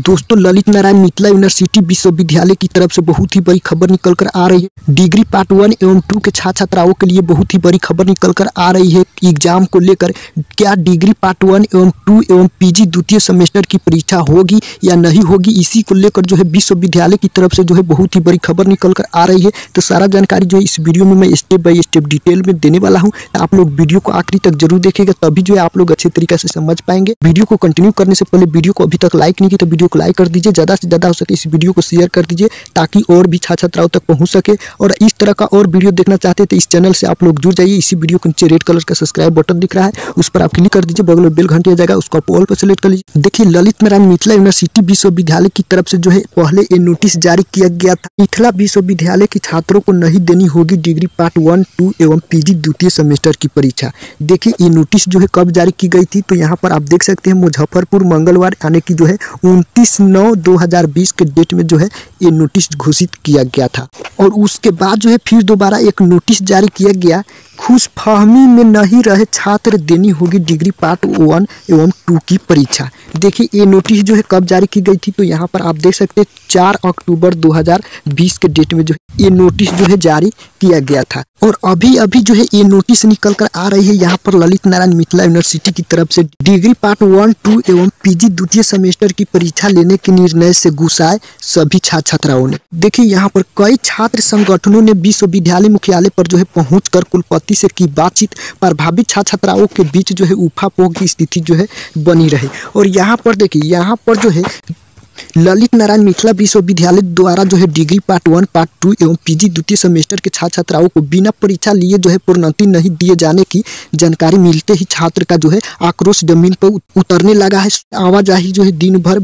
दोस्तों, ललित नारायण मिथिला यूनिवर्सिटी विश्वविद्यालय की तरफ़ से बहुत ही बड़ी खबर निकल कर आ रही है। डिग्री पार्ट वन एवं टू के छात्र छात्राओं के लिए बहुत ही बड़ी खबर निकल कर आ रही है एग्ज़ाम को लेकर। क्या डिग्री पार्ट वन एवं टू एवं पीजी द्वितीय सेमेस्टर की परीक्षा होगी या नहीं होगी, इसी को लेकर जो है विश्वविद्यालय की तरफ़ से जो है बहुत ही बड़ी खबर निकल कर आ रही है। तो सारा जानकारी जो है इस वीडियो में मैं स्टेप बाय स्टेप डिटेल में देने वाला हूँ। आप लोग वीडियो को आखिरी तक ज़रूर देखेगा, तभी जो है आप लोग अच्छे तरीके से समझ पाएँगे। वीडियो को कंटिन्यू करने से पहले वीडियो को अभी तक लाइक नहीं की तो वीडियो को लाइक कर दीजिए, ज़्यादा से ज़्यादा हो सके इस वीडियो को शेयर कर दीजिए, ताकि और भी छात्र छात्राओं तक पहुँच सके। और इस तरह का और वीडियो देखना चाहते तो इस चैनल से आप लोग जुड़ जाइए। इसी वीडियो के नीचे रेड कलर का सब्सक्राइब बटन दिख रहा है, उस पर आप क्लिक कर दीजिए, बगल में बेल घंटी आ जाएगा, उसको आप ऑल पर सेलेक्ट कर लीजिए। देखिए, ललित नारायण मिथिला यूनिवर्सिटी विश्वविद्यालय की तरफ़ से जो है, पहले ये नोटिस जारी किया गया था। मिथिला विश्वविद्यालय के छात्रों को नहीं देनी होगी डिग्री पार्ट वन टू एवं पीजी द्वितीय सेमेस्टर की परीक्षा। देखिए, ये नोटिस जो है कब जारी की गई थी तो यहाँ पर आप देख सकते हैं, मुजफ्फरपुर मंगलवार, यानी कि जो है नौ दो हज़ार बीस के डेट में जो है ये नोटिस घोषित किया गया था। और उसके बाद जो है फिर दोबारा एक नोटिस जारी किया गया खुशफहमी में नहीं रहे छात्र, देनी होगी डिग्री पार्ट वन एवं टू की परीक्षा। देखिए, ये नोटिस जो है कब जारी की गई थी तो यहाँ पर आप देख सकते हैं, चार अक्टूबर 2020 के डेट में जो है ये नोटिस जो है जारी किया गया था। और अभी अभी जो है ये नोटिस निकल कर आ रही है, यहाँ पर ललित नारायण मिथिला यूनिवर्सिटी की तरफ़ से। डिग्री पार्ट वन, टू एवं पीजी द्वितीय सेमेस्टर की परीक्षा लेने के निर्णय से गुस्साए सभी छात्र छात्राओं ने। देखिए, यहाँ पर कई छात्र संगठनों ने विश्वविद्यालय मुख्यालय पर जो है पहुँच कर कुलपति से की बातचीत प्रभावित छात्र छात्राओं के बीच जो है उफापोह की स्थिति जो है बनी रहे। और यहाँ पर देखिए, यहाँ पर जो है ललित नारायण मिथिला विश्वविद्यालय द्वारा जो है degree part one part two एवं पीजी द्वितीय सेमेस्टर के छात्र छात्राओं को बिना परीक्षा लिए जो है प्रोन्नति नहीं दिए जाने की जानकारी मिलते ही छात्र का जो है आक्रोश ज़मीन पर उतरने लगा है आवाजाही जो है दिन भर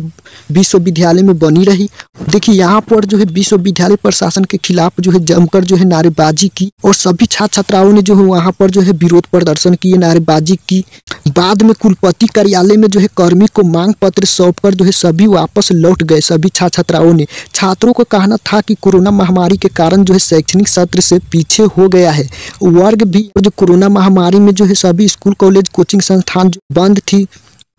विश्वविद्यालय में बनी रही देखिए यहाँ पर जो है विश्वविद्यालय प्रशासन के खिलाफ जो है जमकर जो है नारेबाजी की और सभी छात्र छात्राओं ने जो है वहाँ पर जो है विरोध प्रदर्शन किए नारेबाजी की बाद में कुलपति कार्यालय में जो है कर्मी को मांग पत्र सौंपकर जो है सभी वापस लौट गए। सभी छात्र छात्राओं ने छात्रों का कहना था कि कोरोना महामारी के कारण जो है शैक्षणिक सत्र से पीछे हो गया है। वर्ग भी जो कोरोना महामारी में जो है सभी स्कूल, कॉलेज, कोचिंग संस्थान बंद थी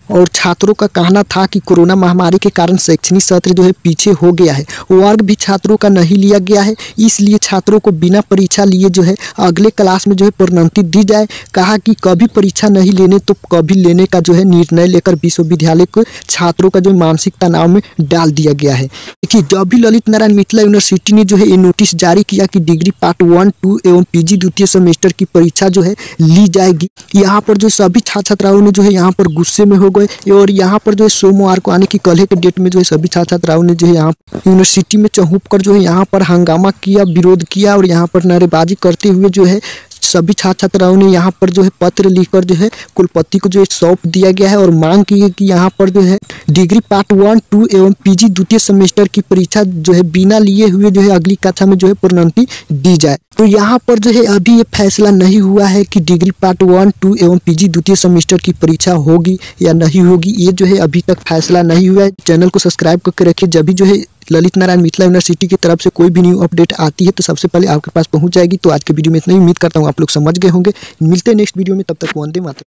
और छात्रों का कहना था कि कोरोना महामारी के कारण शैक्षणिक सत्र जो है पीछे हो गया है। वर्ग भी छात्रों का नहीं लिया गया है, इसलिए छात्रों को बिना परीक्षा लिए जो है अगले क्लास में जो है प्रोन्नति दी जाए। कहा कि कभी परीक्षा नहीं लेने तो कभी लेने का जो है निर्णय लेकर विश्वविद्यालय को छात्रों का जो मानसिक तनाव में डाल दिया गया है। देखिए, जब भी ललित नारायण मिथिला यूनिवर्सिटी ने जो है ये नोटिस जारी किया कि डिग्री पार्ट वन, टू एवं पीजी द्वितीय सेमेस्टर की परीक्षा जो है ली जाएगी, यहाँ पर जो सभी छात्र छात्राओं ने जो है यहाँ पर गुस्से में गए। और यहाँ पर जो है सोमवार को आने की कल के डेट में जो है सभी छात्र छात्राओं ने जो है यहाँ यूनिवर्सिटी में चौंप कर जो है यहाँ पर हंगामा किया, विरोध किया और यहाँ पर नारेबाजी करते हुए जो है सभी छात्र छात्राओं ने यहाँ पर जो है पत्र लिखकर जो है कुलपति को जो है सौंप दिया गया है और मांग की है कि यहाँ पर जो है डिग्री पार्ट वन टू एवं पीजी द्वितीय सेमेस्टर की परीक्षा जो है बिना लिए हुए जो है अगली कक्षा में जो है प्रोन्नति दी जाए तो यहाँ पर जो है अभी ये फैसला नहीं हुआ है कि डिग्री पार्ट वन टू एवं पीजी द्वितीय सेमेस्टर की परीक्षा होगी या नहीं होगी ये जो है अभी तक फैसला नहीं हुआ है चैनल को सब्सक्राइब करके रखिए जब भी जो है ललित नारायण मिथिला यूनिवर्सिटी की तरफ़ से कोई भी न्यू अपडेट आती है तो सबसे पहले आपके पास पहुँच जाएगी। तो आज के वीडियो में इतना ही। उम्मीद करता हूँ आप लोग समझ गए होंगे। मिलते हैं नेक्स्ट वीडियो में। तब तक वंदे मातरम।